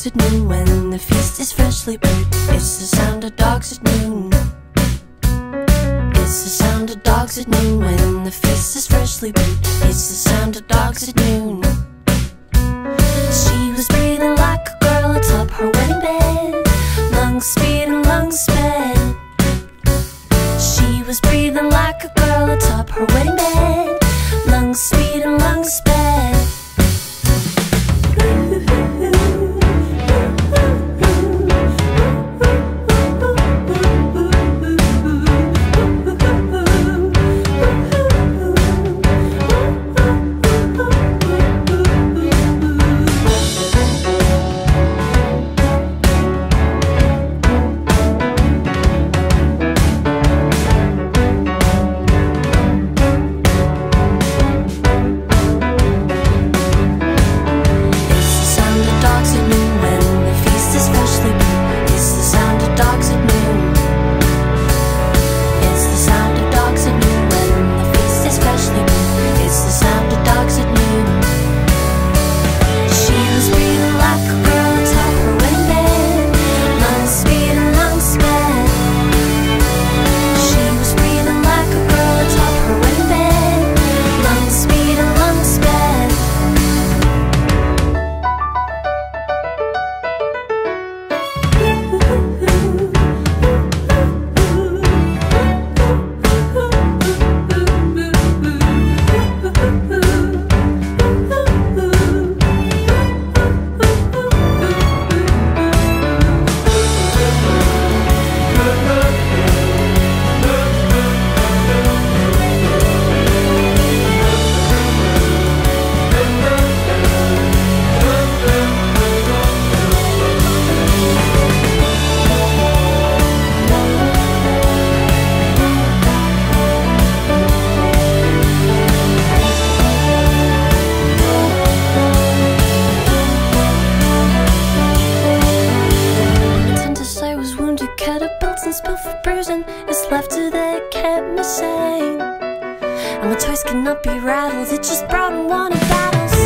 dogs at noon when the feast is freshly brewed. It's the sound of dogs at noon. It's the sound of dogs at noon when the feast is freshly brewed. It's the sound of dogs at noon. For bruising. Left to that kept me sane. And my toys cannot be rattled, it just brought and won battles.